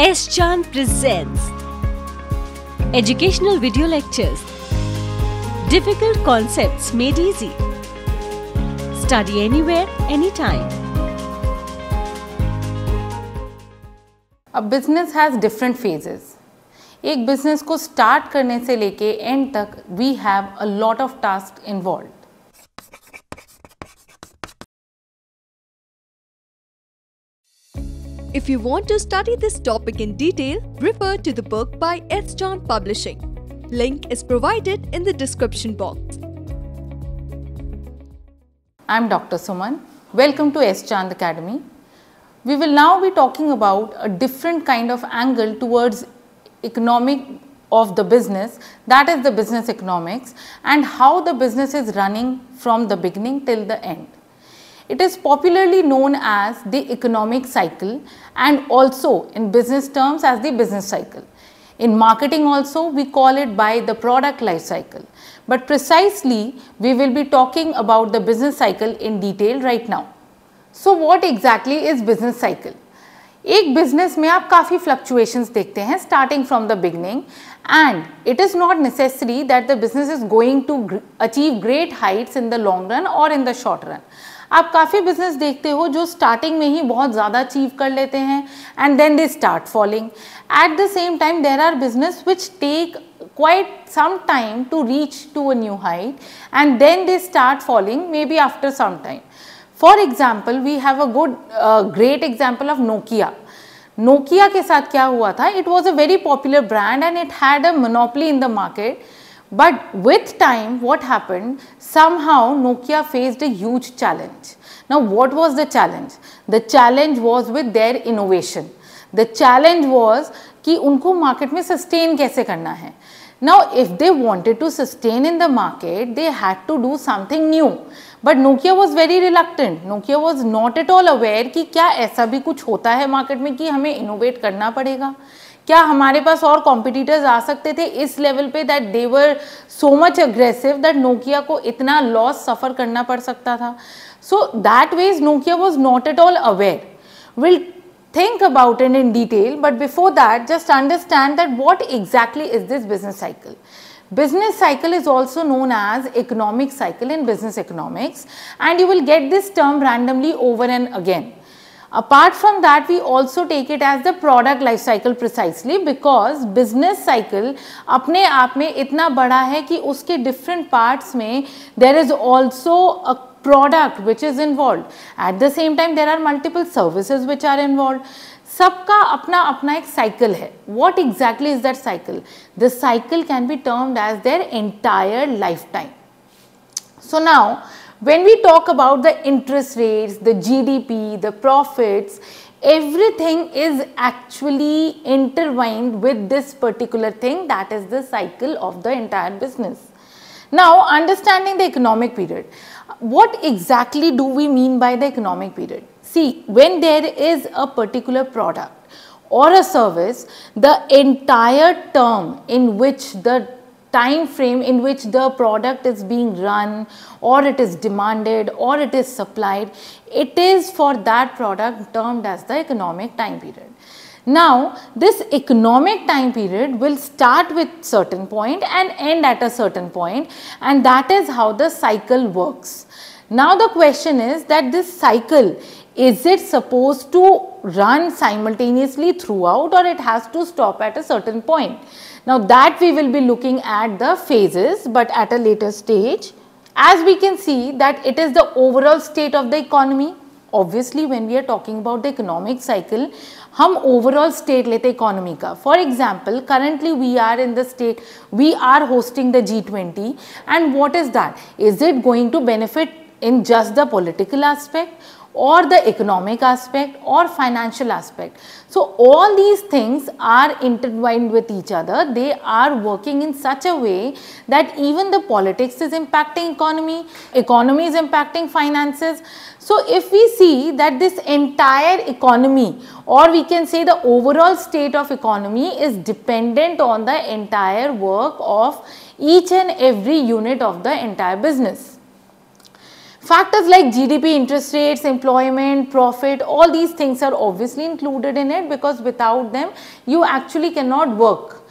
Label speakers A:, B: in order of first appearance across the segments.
A: S. Chand presents Educational Video Lectures Difficult Concepts Made Easy Study Anywhere, Anytime
B: A business has different phases. एक business, को start करने से लेके and तक we have a lot of tasks involved.
C: If you want to study this topic in detail, refer to the book by S. Chand Publishing. Link is provided in the description box.
B: I am Dr. Suman. Welcome to S. Chand Academy. We will now be talking about a different kind of angle towards economic of the business that is the business economics and how the business is running from the beginning till the end. It is popularly known as the economic cycle and also in business terms as the business cycle. In marketing also we call it by the product life cycle. But precisely we will be talking about the business cycle in detail right now. So what exactly is business cycle? एक business में आप काफ़ी fluctuations देखते हैं starting from the beginning and it is not necessary that the business is going to achieve great heights in the long run और in the short run आप काफ़ी business देखते हो जो स्टार्टिंग में ही बहुत ज़्यादा अचीव कर लेते हैं and then they start following at the same time there are business which take quite some time to reach to a new height and then they start following maybe after some time for example we have a good great example of Nokia Nokia के साथ क्या हुआ था? It was a very popular brand and it had a monopoly in the market But with time, what happened? Somehow Nokia faced a huge challenge. Now, what was the challenge? The challenge was with their innovation. The challenge was कि उनको market में sustain कैसे करना है Now, if they wanted to sustain in the market, they had to do something new. But Nokia was very reluctant. Nokia was not at all aware कि क्या ऐसा भी कुछ होता है मार्केट में कि हमें इनोवेट करना पड़ेगा क्या हमारे पास और कॉम्पिटिटर्स आ सकते थे इस लेवल पे that they were so much aggressive that Nokia को इतना लॉस सफ़र करना पड़ सकता था? So that ways Nokia was not at all aware will think about in in detail but before that just understand that what exactly is this business cycle business cycle is also known as economic cycle in business economics and you will get this term randomly over and again apart from that we also take it as the product life cycle precisely because business cycle अपने आप में इतना बड़ा है कि उसके different parts में there is also a product which is involved. At the same time, there are multiple services which are involved. सबका अपना अपना एक साइकिल है what exactly is that cycle the cycle can be termed as their entire life time so now when we talk about the interest rates, the GDP, the profits, everything is actually intertwined with this particular thing that is the cycle of the entire business. Now, understanding the economic period what exactly do we mean by the economic period? See, when there is a particular product or a service, the entire term in which the time frame in which the product is being run or it is demanded or it is supplied, it is for that product termed as the economic time period. Now, this economic time period will start with certain point and end at a certain point and that is how the cycle works. Now, the question is that this cycle is it supposed to run simultaneously throughout or it has to stop at a certain point. Now, that we will be looking at the phases but at a later stage. As we can see that it is the overall state of the economy obviously when we are talking about the economic cycle हम overall state लेते economy का for example currently we are in the state we are hosting the G twenty and what is that is it going to benefit In just the political aspect or the economic aspect or financial aspect. So, all these things are intertwined with each other. They are working in such a way that even the politics is impacting economy, economy is impacting finances. So, if we see that this entire economy or we can say the overall state of economy is dependent on the entire work of each and every unit of the entire business. Factors like GDP, interest rates, employment, profit, all these things are obviously included in it because without them you actually cannot work.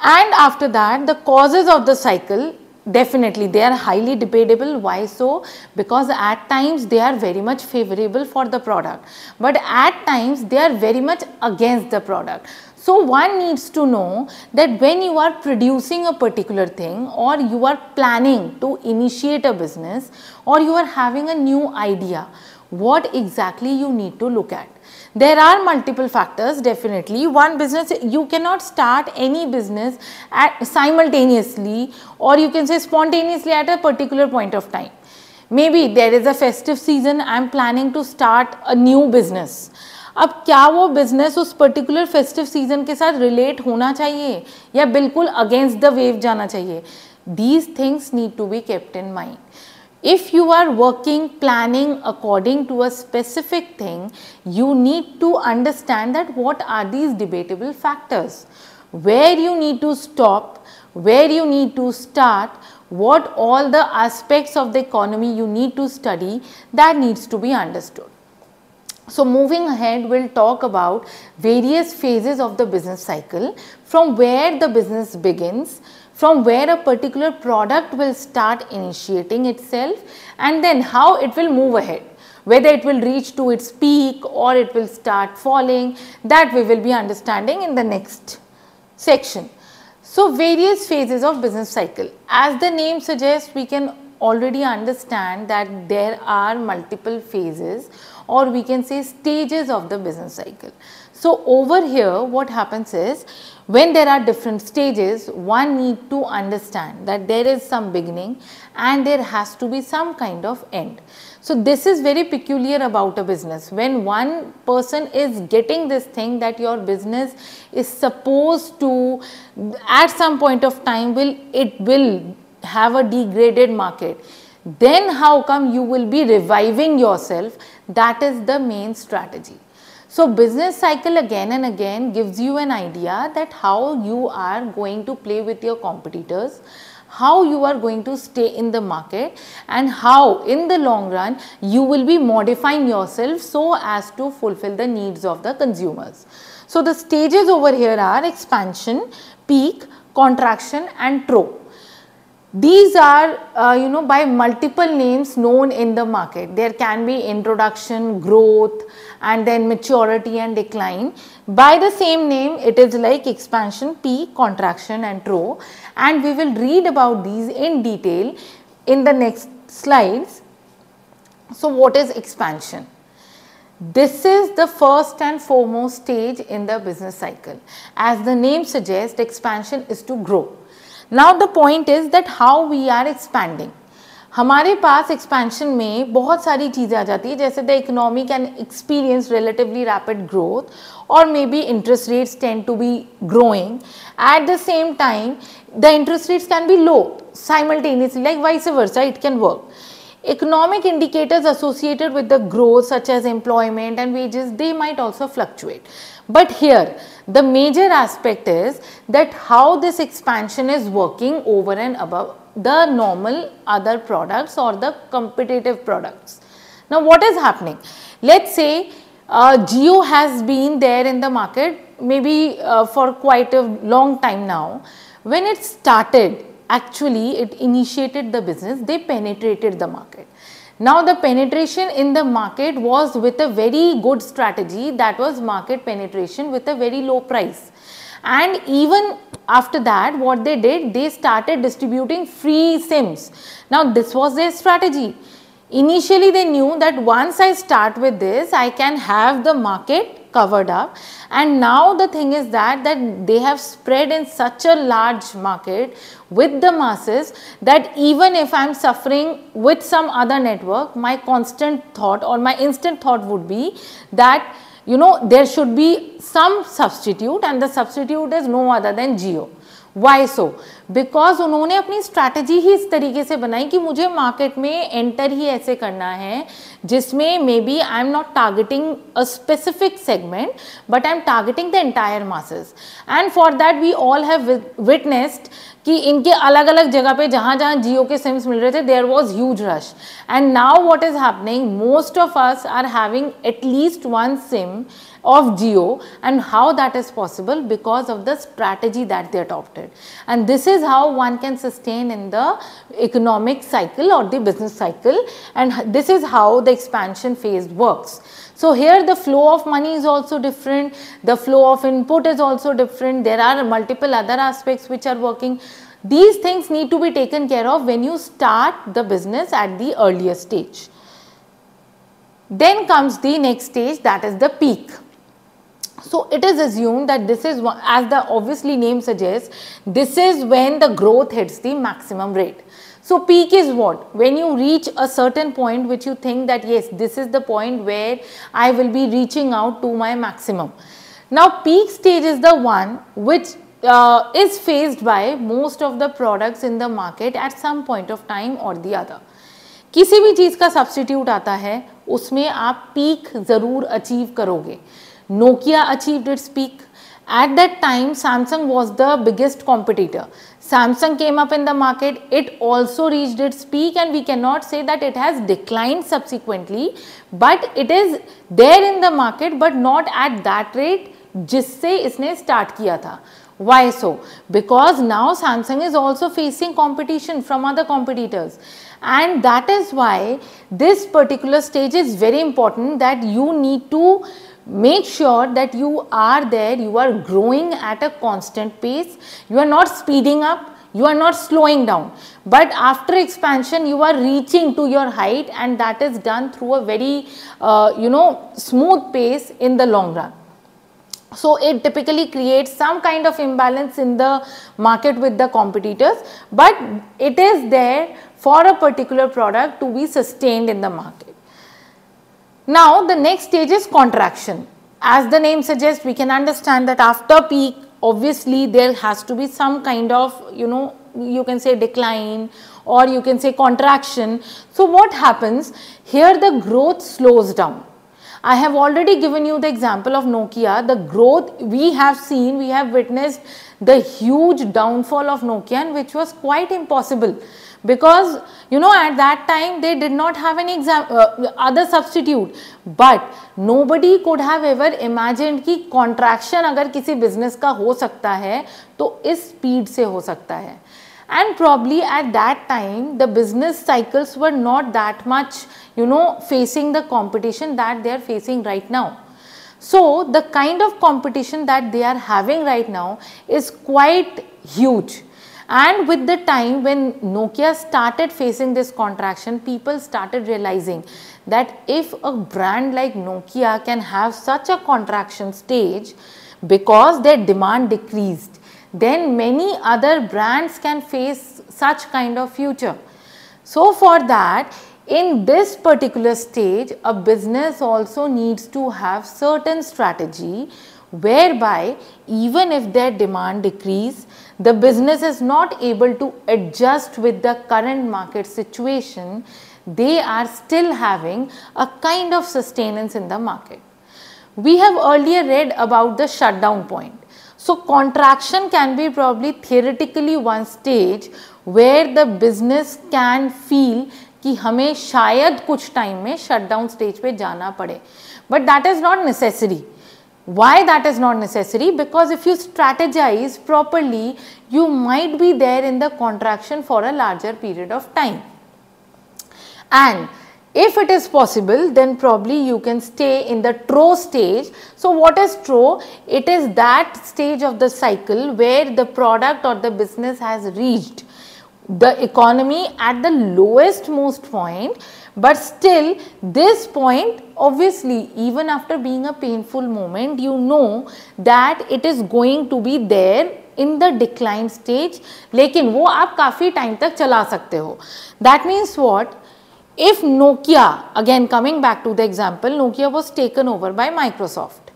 B: And after that the causes of the cycle definitely they are highly debatable. Why so? Because at times they are very much favorable for the product. But at times they are very much against the product so one needs to know that when you are producing a particular thing or you are planning to initiate a business or you are having a new idea what exactly you need to look at there are multiple factors definitely. One business, you cannot start any business at simultaneously or you can say spontaneously at a particular point of time. Maybe there is a festive season, I am planning to start a new business. अब क्या वो business उस particular festive season के साथ relate होना चाहिए या बिल्कुल अगेंस्ट द वेव जाना चाहिए these things need to be kept in mind if you are working planning according to a specific thing you need to understand that what are these debatable factors where you need to stop where you need to start what all the aspects of the economy you need to study that needs to be understood so moving ahead, we'll talk about various phases of the business cycle from where the business begins, from where a particular product will start initiating itself and then how it will move ahead whether it will reach to its peak or it will start falling that we will be understanding in the next section. So, various phases of business cycle as the name suggests we can already understand that there are multiple phases or we can say stages of the business cycle. So, over here what happens is when there are different stages, one need to understand that there is some beginning and there has to be some kind of end. So, this is very peculiar about a business. When one person is getting this thing that your business is supposed to at some point of time will it will have a degraded market then how come you will be reviving yourself that is the main strategy so, business cycle again and again gives you an idea that how you are going to play with your competitors, how you are going to stay in the market and how in the long run you will be modifying yourself so as to fulfill the needs of the consumers. So, the stages over here are expansion, peak, contraction and trough. These are uh, you know by multiple names known in the market. There can be introduction, growth and then maturity and decline. By the same name it is like expansion, peak, contraction and trough and we will read about these in detail in the next slides. So what is expansion? This is the first and foremost stage in the business cycle. As the name suggests expansion is to grow. Now the point is that how we are expanding हमारे पास expansion में बहुत सारी चीज़ें आ जाती है जैसे the economic and experience relatively rapid growth और maybe interest rates tend to be growing at the same time the interest rates can be low simultaneously like vice versa it can work economic indicators associated with the growth such as employment and wages they might also fluctuate but here the major aspect is that how this expansion is working over and above the normal other products or the competitive products. Now what is happening? Let's say uh, Jio has been there in the market maybe uh, for quite a long time now. When it started actually it initiated the business, they penetrated the market. Now the penetration in the market was with a very good strategy that was market penetration with a very low price. And even after that what they did they started distributing free SIMs. Now this was their strategy. Initially they knew that once I start with this I can have the market covered up and now the thing is that that they have spread in such a large market with the masses that even if I am suffering with some other network my constant thought or my instant thought would be that you know there should be some substitute and the substitute is no other than Jio. Why so? Because उन्होंने अपनी strategy ही इस तरीके से बनाई कि मुझे market में enter ही ऐसे करना है, जिसमें maybe I am not targeting a specific segment but I am targeting the entire masses and for that we all have witnessed कि इनके अलग अलग जगह पे जहाँ जहाँ जियो के सिम्स मिल रहे थे there was huge rush and now what is happening most of us are having at least one sim of Jio and how that is possible because of the strategy that they adopted. And this is how one can sustain in the economic cycle or the business cycle and this is how the expansion phase works. So here the flow of money is also different, the flow of input is also different, there are multiple other aspects which are working. These things need to be taken care of when you start the business at the earlier stage. Then comes the next stage that is the peak. So it is assumed that this is as the obviously name suggests, this is when the growth hits the maximum rate. So peak is what? When you reach a certain point which you think that yes, this is the point where I will be reaching out to my maximum. Now peak stage is the one which uh, is faced by most of the products in the market at some point of time or the other. किसी भी चीज़ का substitute आता है उसमें आप peak ज़रूर achieve करोगे Nokia achieved its peak. At that time, Samsung was the biggest competitor. Samsung came up in the market, it also reached its peak and we cannot say that it has declined subsequently, but it is there in the market but not at that rate जिससे इसने start किया था. Why so? Because now Samsung is also facing competition from other competitors and that is why this particular stage is very important that you need to make sure that you are there, you are growing at a constant pace, you are not speeding up, you are not slowing down. But after expansion, you are reaching to your height and that is done through a very, uh, you know, smooth pace in the long run. So it typically creates some kind of imbalance in the market with the competitors, but it is there for a particular product to be sustained in the market. Now the next stage is contraction. As the name suggests, we can understand that after peak, obviously there has to be some kind of, you know, you can say decline or you can say contraction. So what happens? Here the growth slows down. I have already given you the example of Nokia. The growth we have seen, we have witnessed the huge downfall of Nokia which was quite impossible because you know at that time they did not have any exam, uh, other substitute but nobody could have ever imagined कि contraction अगर किसी business का हो सकता है तो इस speed से हो सकता है and probably at that time the business cycles were not that much you know facing the competition that they are facing right now so the kind of competition that they are having right now is quite huge and with the time when Nokia started facing this contraction, people started realizing that if a brand like Nokia can have such a contraction stage because their demand decreased, then many other brands can face such kind of future. So for that, in this particular stage, a business also needs to have certain strategy whereby even if their demand decrease, the business is not able to adjust with the current market situation, they are still having a kind of sustenance in the market. We have earlier read about the shutdown point. So, contraction can be probably theoretically one stage where the business can feel कि हमें शायद कुछ time में shutdown stage पे जाना पड़े but that is not necessary why that is not necessary? Because if you strategize properly, you might be there in the contraction for a larger period of time. And if it is possible, then probably you can stay in the trough stage. So what is trough? It is that stage of the cycle where the product or the business has reached the economy at the lowest most point but still this point obviously even after being a painful moment you know that it is going to be there in the decline stage लेकिन वो आप काफ़ी time तक चला सकते हो That means what? if Nokia again coming back to the example Nokia was taken over by Microsoft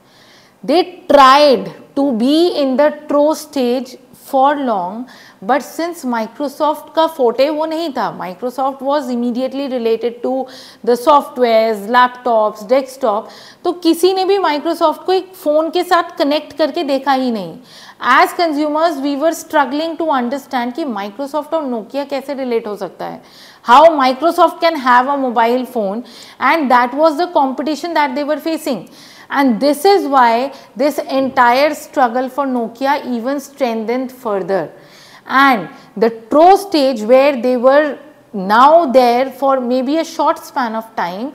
B: they tried to be in the TRO stage for long but since Microsoft का फोटे वो नहीं था Microsoft was immediately related to the software laptops desktop तो किसी ने भी Microsoft को एक फ़ोन के साथ कनेक्ट करके देखा ही नहीं। As consumers we were struggling to understand कि माइक्रोसॉफ्ट और नोकिया कैसे रिलेट हो सकता है। How Microsoft can have a mobile phone and that was the competition that they were facing and this is why this entire struggle for Nokia even strengthened further and the trough stage where they were now there for maybe a short span of time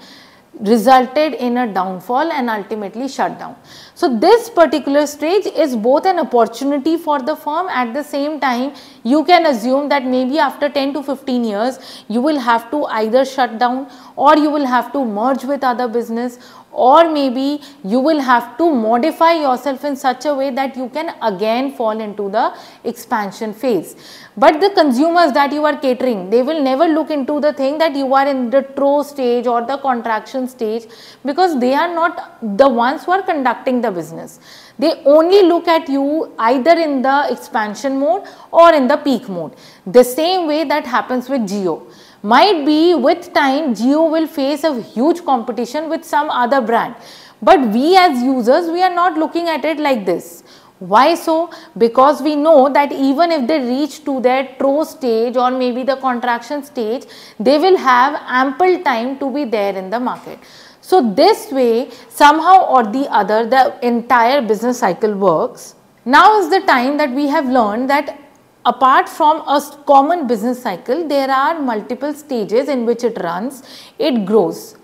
B: resulted in a downfall and ultimately shut down. So, this particular stage is both an opportunity for the firm at the same time you can assume that maybe after 10 to 15 years you will have to either shut down or you will have to merge with other business or maybe you will have to modify yourself in such a way that you can again fall into the expansion phase. But the consumers that you are catering, they will never look into the thing that you are in the trough stage or the contraction stage because they are not the ones who are conducting the business. They only look at you either in the expansion mode or in the peak mode. The same way that happens with Jio might be with time Jio will face a huge competition with some other brand. But we as users, we are not looking at it like this. Why so? Because we know that even if they reach to their trough stage or maybe the contraction stage, they will have ample time to be there in the market. So, this way somehow or the other the entire business cycle works. Now is the time that we have learned that apart from a common business cycle, there are multiple stages in which it runs, it grows.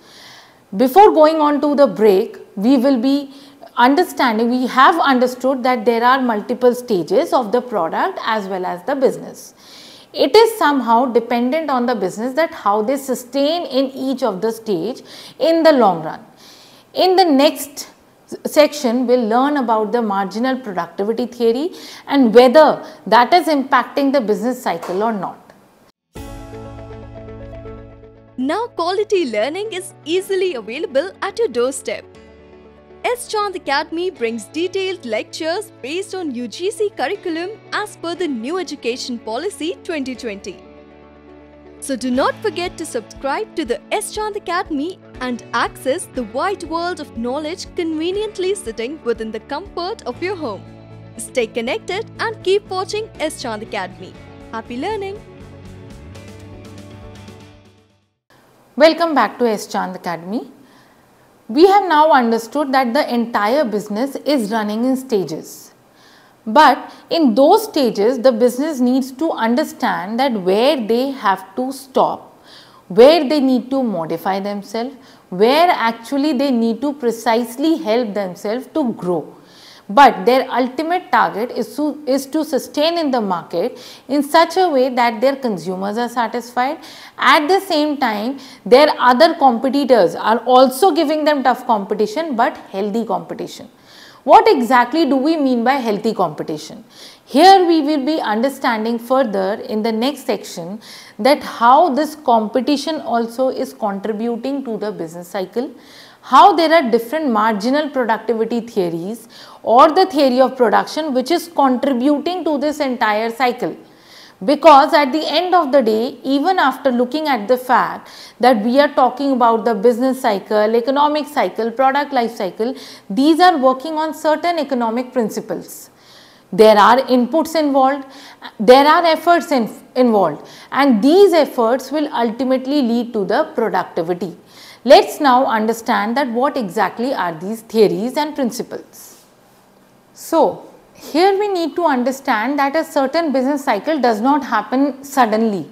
B: Before going on to the break, we will be understanding, we have understood that there are multiple stages of the product as well as the business. It is somehow dependent on the business that how they sustain in each of the stage in the long run. In the next section will learn about the marginal productivity theory and whether that is impacting the business cycle or not.
C: Now quality learning is easily available at your doorstep. S. Chand Academy brings detailed lectures based on UGC curriculum as per the New Education Policy 2020. So do not forget to subscribe to the S. Chand Academy and access the wide world of knowledge conveniently sitting within the comfort of your home. Stay connected and keep watching S. Chand Academy. Happy learning!
B: Welcome back to S. Chand Academy. We have now understood that the entire business is running in stages. But in those stages, the business needs to understand that where they have to stop, where they need to modify themselves, where actually they need to precisely help themselves to grow. But their ultimate target is to, is to sustain in the market in such a way that their consumers are satisfied. At the same time, their other competitors are also giving them tough competition but healthy competition. What exactly do we mean by healthy competition? Here we will be understanding further in the next section that how this competition also is contributing to the business cycle, how there are different marginal productivity theories or the theory of production which is contributing to this entire cycle because at the end of the day even after looking at the fact that we are talking about the business cycle, economic cycle, product life cycle, these are working on certain economic principles. There are inputs involved, there are efforts in, involved and these efforts will ultimately lead to the productivity. Let's now understand that what exactly are these theories and principles. So, here we need to understand that a certain business cycle does not happen suddenly.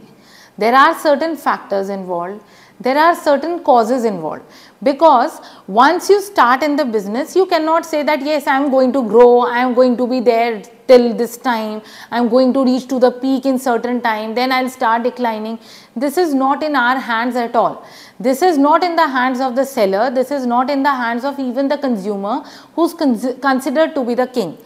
B: There are certain factors involved, there are certain causes involved because once you start in the business you cannot say that yes I am going to grow, I am going to be there till this time, I am going to reach to the peak in certain time then I will start declining. This is not in our hands at all. This is not in the hands of the seller, this is not in the hands of even the consumer who is considered to be the king.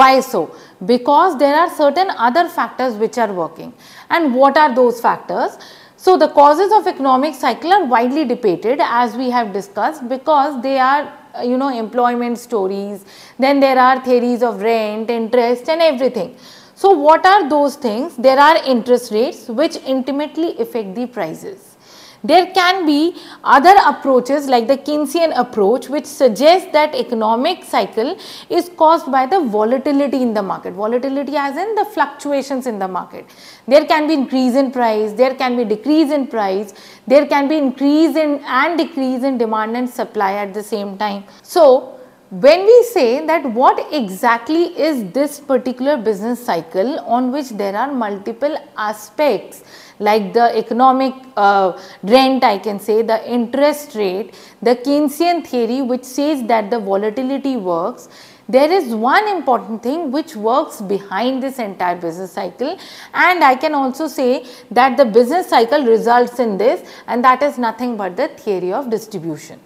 B: Why so? Because there are certain other factors which are working. And what are those factors? So, the causes of economic cycle are widely debated as we have discussed because they are uh, you know employment stories, then there are theories of rent, interest and everything. So what are those things? There are interest rates which intimately affect the prices. There can be other approaches like the Keynesian approach which suggests that economic cycle is caused by the volatility in the market. Volatility as in the fluctuations in the market. There can be increase in price, there can be decrease in price, there can be increase in and decrease in demand and supply at the same time. So, when we say that what exactly is this particular business cycle on which there are multiple aspects like the economic uh, rent I can say, the interest rate, the Keynesian theory which says that the volatility works, there is one important thing which works behind this entire business cycle and I can also say that the business cycle results in this and that is nothing but the theory of distribution.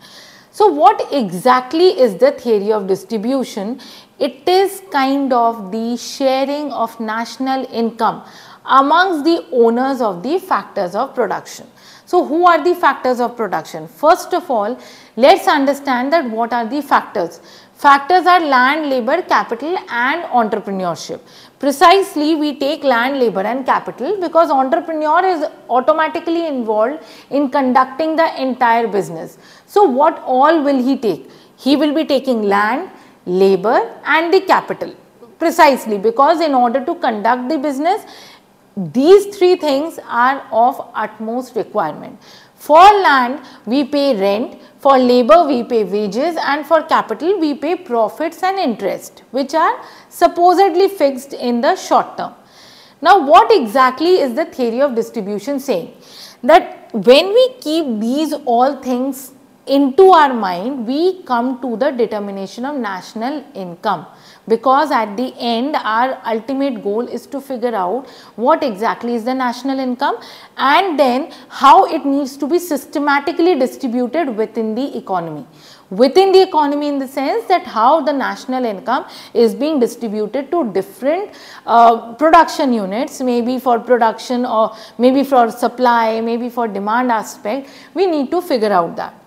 B: So, what exactly is the theory of distribution? It is kind of the sharing of national income amongst the owners of the factors of production. So, who are the factors of production? First of all, let us understand that what are the factors. Factors are land, labor, capital and entrepreneurship. Precisely we take land, labor and capital because entrepreneur is automatically involved in conducting the entire business. So, what all will he take? He will be taking land, labor and the capital precisely because in order to conduct the business these three things are of utmost requirement. For land, we pay rent, for labor, we pay wages and for capital, we pay profits and interest which are supposedly fixed in the short term. Now, what exactly is the theory of distribution saying? That when we keep these all things into our mind, we come to the determination of national income because at the end our ultimate goal is to figure out what exactly is the national income and then how it needs to be systematically distributed within the economy. Within the economy in the sense that how the national income is being distributed to different uh, production units maybe for production or maybe for supply, maybe for demand aspect, we need to figure out that.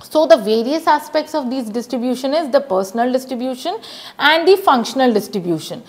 B: So, the various aspects of these distribution is the personal distribution and the functional distribution.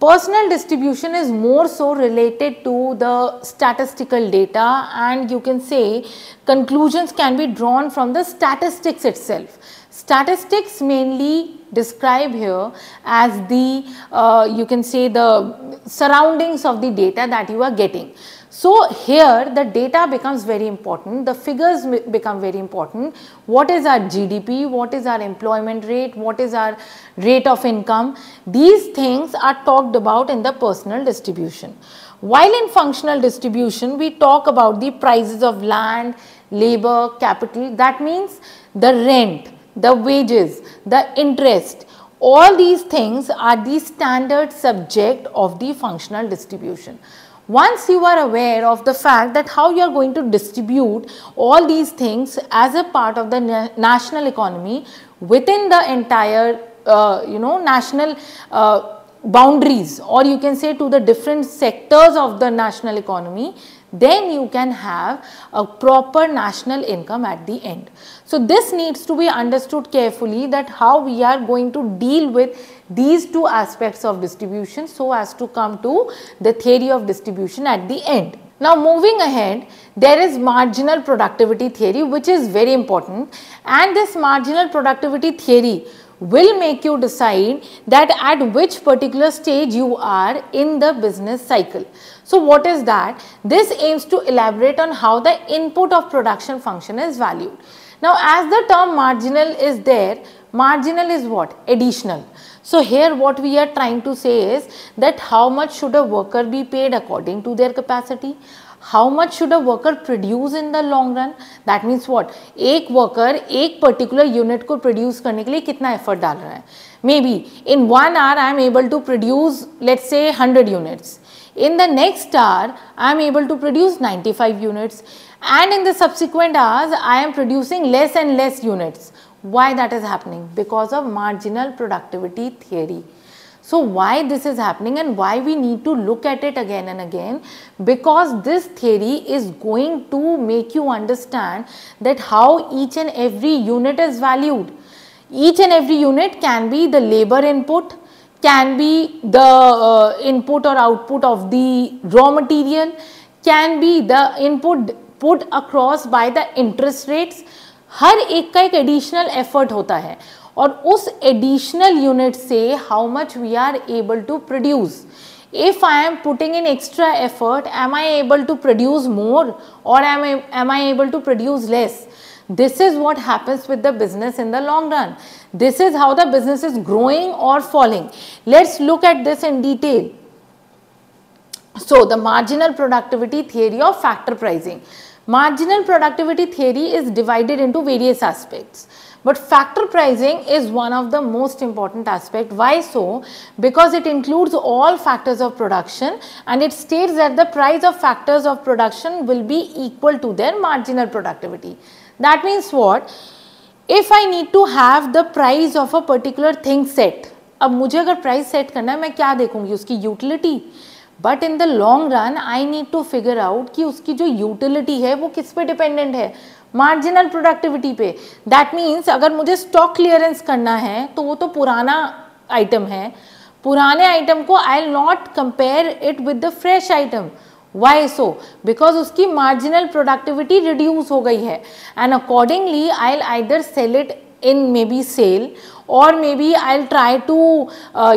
B: Personal distribution is more so related to the statistical data and you can say conclusions can be drawn from the statistics itself. Statistics mainly describe here as the uh, you can say the surroundings of the data that you are getting. So, here the data becomes very important, the figures become very important. What is our GDP, what is our employment rate, what is our rate of income, these things are talked about in the personal distribution. While in functional distribution, we talk about the prices of land, labor, capital, that means the rent, the wages, the interest, all these things are the standard subject of the functional distribution. Once you are aware of the fact that how you are going to distribute all these things as a part of the na national economy within the entire uh, you know national uh, boundaries or you can say to the different sectors of the national economy then you can have a proper national income at the end. So, this needs to be understood carefully that how we are going to deal with these two aspects of distribution so as to come to the theory of distribution at the end. Now moving ahead, there is marginal productivity theory which is very important and this marginal productivity theory will make you decide that at which particular stage you are in the business cycle. So what is that? This aims to elaborate on how the input of production function is valued. Now as the term marginal is there, marginal is what? Additional. So here what we are trying to say is that how much should a worker be paid according to their capacity? How much should a worker produce in the long run? That means what? एक worker एक particular unit को produce करने के लिए कितना effort डाल रहा है? Maybe in one hour I am able to produce let's say 100 units. In the next hour I am able to produce 95 units and in the subsequent hours I am producing less and less units. Why that is happening? Because of marginal productivity theory. So, why this is happening and why we need to look at it again and again? Because this theory is going to make you understand that how each and every unit is valued. Each and every unit can be the labor input, can be the uh, input or output of the raw material, can be the input put across by the interest rates. हर एक का एक additional effort होता है और उस additional unit से how much we are able to produce if I am putting in extra effort, am I able to produce more or am I, am I able to produce less? This is what happens with the business in the long run. This is how the business is growing or falling. Let's look at this in detail. So, the marginal productivity theory of factor pricing. Marginal productivity theory is divided into various aspects. But factor pricing is one of the most important aspect. Why so? Because it includes all factors of production and it states that the price of factors of production will be equal to their marginal productivity. That means what? If I need to have the price of a particular thing set, अब मुझे अगर price set करना है मैं क्या देखूंगी उसकी utility but in the long run I need to figure out कि उसकी जो यूटिलिटी है वो किस पे डिपेंडेंट है मार्जिनल प्रोडक्टिविटी पे। दैट मीन्स अगर मुझे स्टॉक क्लियरेंस करना है तो वो तो पुराना आइटम है। पुराने आइटम को I not compare it with the fresh item why so because उसकी मार्जिनल प्रोडक्टिविटी रिड्यूस हो गई है। And accordingly I either sell it in maybe sell और maybe I'll try to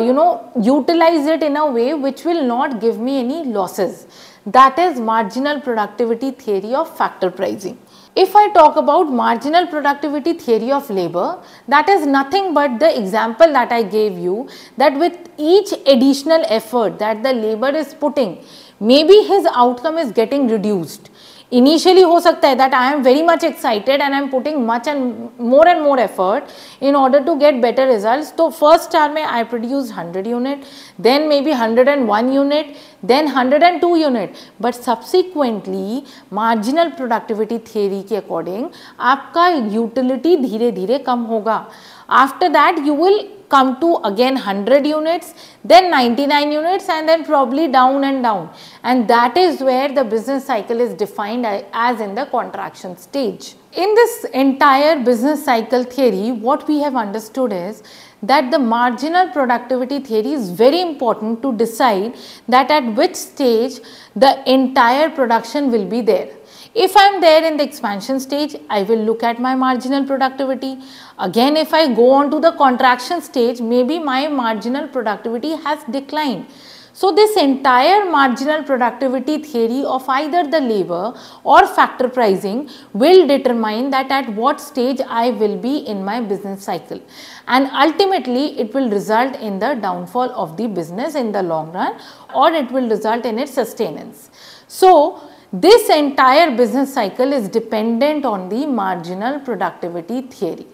B: you know utilize it in a way which will not give me any losses that is marginal productivity theory of factor pricing If I talk about marginal productivity theory of labor, that is nothing but the example that I gave you that with each additional effort that the labor is putting, maybe his outcome is getting reduced initially हो सकता है that I am very much excited and I am putting much and more and more effort in order to get better result तो first start में I produce hundred unit then maybe hundred and one unit then hundred and two unit but subsequently marginal productivity theory के according आपका utility धीरे धीरे कम होगा. After that you will come to again 100 units, then 99 units and then probably down and down. And that is where the business cycle is defined as in the contraction stage. In this entire business cycle theory, what we have understood is that the marginal productivity theory is very important to decide that at which stage the entire production will be there. If I am there in the expansion stage, I will look at my marginal productivity. Again, if I go on to the contraction stage, maybe my marginal productivity has declined. So, this entire marginal productivity theory of either the labor or factor pricing will determine that at what stage I will be in my business cycle and ultimately it will result in the downfall of the business in the long run or it will result in its sustenance. So, this entire business cycle is dependent on the marginal productivity theory.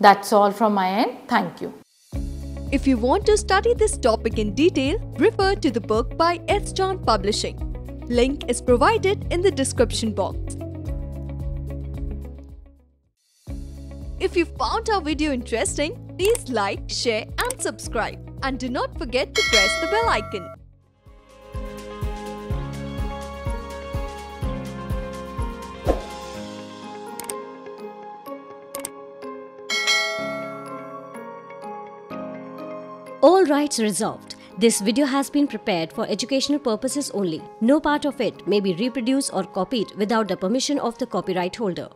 B: That's all from my end. Thank you.
C: If you want to study this topic in detail, refer to the book by S. Chand Publishing. Link is provided in the description box. If you found our video interesting, please like, share and subscribe. And do not forget to press the bell icon.
A: All rights reserved. This video has been prepared for educational purposes only. No part of it may be reproduced or copied without the permission of the copyright holder.